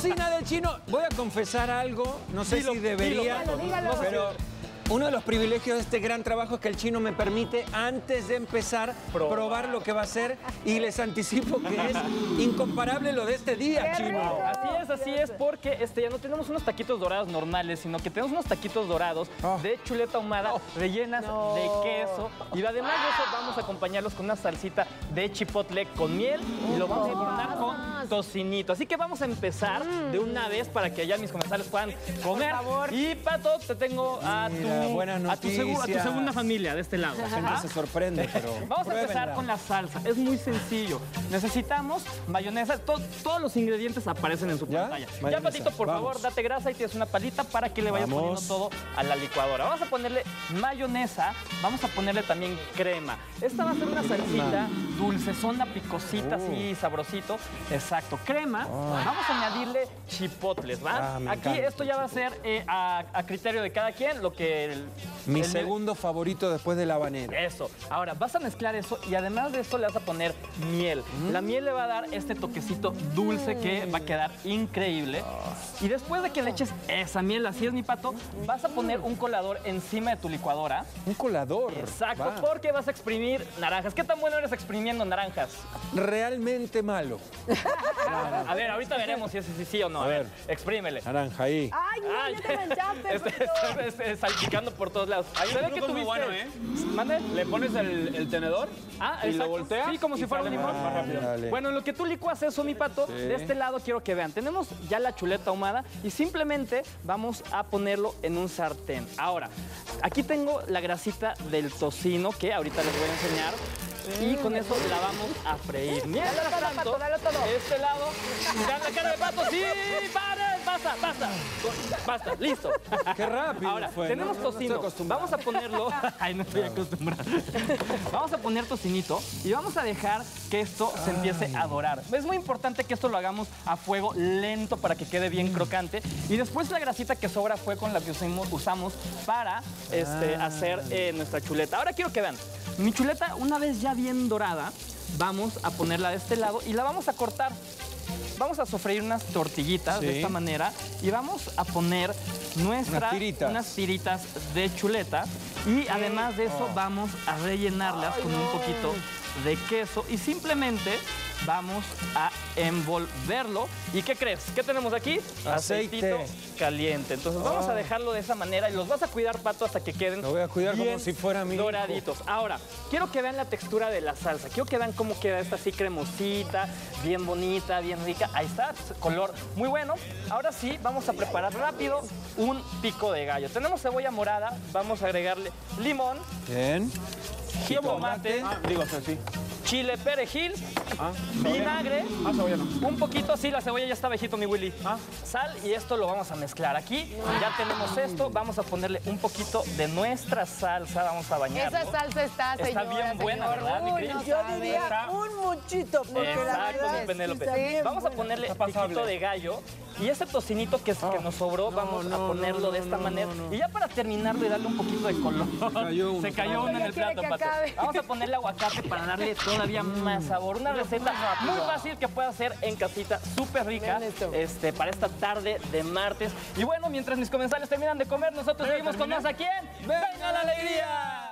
cocina del chino. Voy a confesar algo, no sé si debería, pero uno de los privilegios de este gran trabajo es que el chino me permite, antes de empezar, Probar. probar, lo que va a hacer y les anticipo que es incomparable lo de este día, ¡Qué chino. rico! Así es, así es, porque este, ya no tenemos unos taquitos dorados normales, sino que tenemos unos taquitos dorados Oh. de chuleta ahumada rellenas No. de queso. Y además de eso, vamos a acompañarlos con una salsita de chipotle con miel y lo vamos a coronar con tocinito. Así que vamos a empezar de una vez para que allá mis comensales puedan comer. favor. Y Pato, te tengo a Mira, buenas a tu, segu- a tu noticias. segunda familia de este lado. Siempre ¿Ah? se sorprende, pero Vamos a empezar con la salsa. Es muy sencillo. Necesitamos mayonesa. To- todos los ingredientes aparecen en su ¿Ya? pantalla. Ya. Patito, por Vamos. favor, date grasa y tienes una palita para que le vayas Vamos. poniendo todo a la licuadora. Vamos a ponerle mayonesa. Vamos a ponerle también crema. Esta va a ser una salsita dulcezona, picosita, así, Uh. sabrosito. Exacto. Crema. Vamos a añadirle chipotles, ¿va? Ah, Aquí esto ya va a ser eh, a, a criterio de cada quien, lo que... el- Mi el- segundo favorito después del habanero. eso. Ahora, vas a mezclar eso y además de esto le vas a poner miel. La miel le va a dar este toquecito dulce que va a quedar increíble. Y después de que le eches esa miel, así es mi pato, vas a poner un colador encima de tu licuadora. Un colador. Exacto, Va. porque vas a exprimir naranjas. ¿Qué tan bueno eres exprimiendo naranjas? Realmente malo. A ver, ahorita veremos si es sí, sí o no. A, A ver, ver. exprímele. Naranja ahí. Ay, no, Ya te manchaste. Pato. este, salpicando por todos lados. Hay un Se ve truco muy bueno, ¿eh? ¿Mande? Le pones el, el tenedor Ah, y lo exacto. volteas. Sí, como si fuera un limón. más rápido. Dale. Bueno, en lo que tú licuas eso, mi pato, de este lado quiero que vean. Tenemos ya la chuleta ahumada y simplemente vamos a ponerlo en un sartén. Ahora, aquí tengo la grasita del tocino que ahorita les voy a enseñar. Y con eso la vamos a freír. Mientras Dalo todo, tanto, Pato, dalo todo. este lado, la cara de pato, sí, paren, basta, basta, basta, listo. Qué rápido Ahora, fue, tenemos ¿no? No estoy tocino. vamos a ponerlo. Ay, no estoy acostumbrado. vamos a poner tocinito y vamos a dejar que esto se empiece a dorar. Es muy importante que esto lo hagamos a fuego lento para que quede bien crocante. Y después la grasita que sobra fue con la que usamos, usamos para este, hacer eh, nuestra chuleta. Ahora quiero que vean. Mi chuleta, una vez ya bien dorada, vamos a ponerla de este lado y la vamos a cortar. Vamos a sofreír unas tortillitas de esta manera y vamos a poner nuestras Unas tiritas. unas tiritas de chuleta y además de Oh. eso vamos a rellenarlas con un poquito de queso y simplemente vamos a envolverlo. ¿Y qué crees? ¿Qué tenemos aquí? Aceite. Aceitito caliente. Entonces vamos a dejarlo de esa manera y los vas a cuidar, Pato, hasta que queden Lo voy a cuidar como si fuera mi hijo. doraditos. Ahora, quiero que vean la textura de la salsa. Quiero que vean cómo queda esta así cremosita, bien bonita, bien rica. Ahí está, color muy bueno. Ahora sí, vamos a preparar rápido un pico de gallo. Tenemos cebolla morada, vamos a agregarle limón, Bien. Jitomate, Ah, digo, sí. chile perejil, Ah, vinagre, Ah, cebolla no. un poquito, sí, la cebolla ya está viejito, mi Willy. Sal y esto lo vamos a mezclar. Aquí ya tenemos esto, vamos a ponerle un poquito de nuestra salsa, vamos a bañarlo. Esa salsa está, Está señora, bien buena, señor. ¿verdad, Uy, no Yo sabe. diría Está- un muchito, porque la Exacto, verdad mi Penélope. está bien Vamos a ponerle Está pasable. piquito de gallo y ese tocinito que, es- que nos sobró, vamos a ponerlo de esta manera. Y ya para terminarlo y darle un poquito de color. cayó uno. Se cayó uno en el plato, Vamos a ponerle aguacate para darle todavía más sabor. Una receta muy fácil que puede hacer en casita, súper rica, este, para esta tarde de martes. Y bueno, mientras mis comensales terminan de comer, nosotros seguimos con más aquí en ¡Venga la Alegría!